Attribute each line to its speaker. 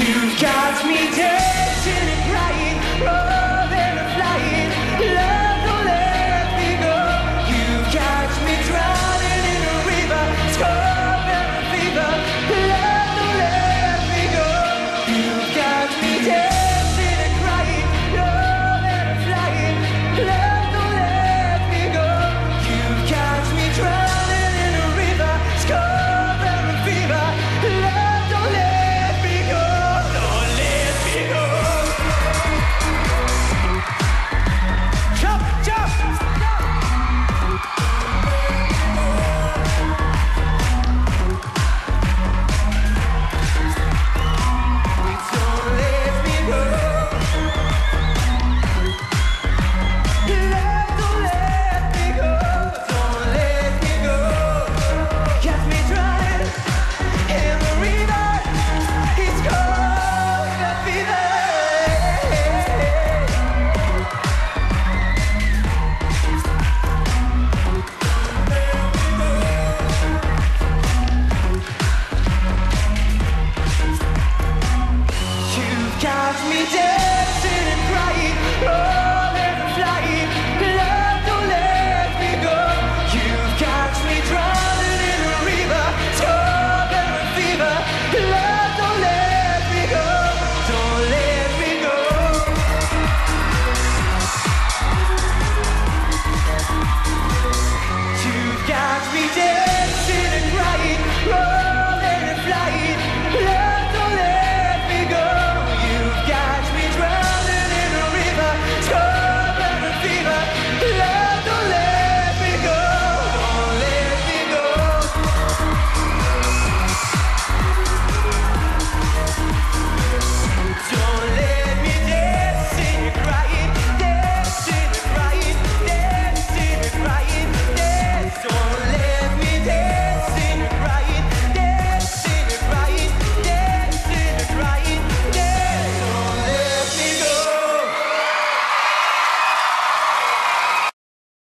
Speaker 1: you've got dancing and crying. Oh.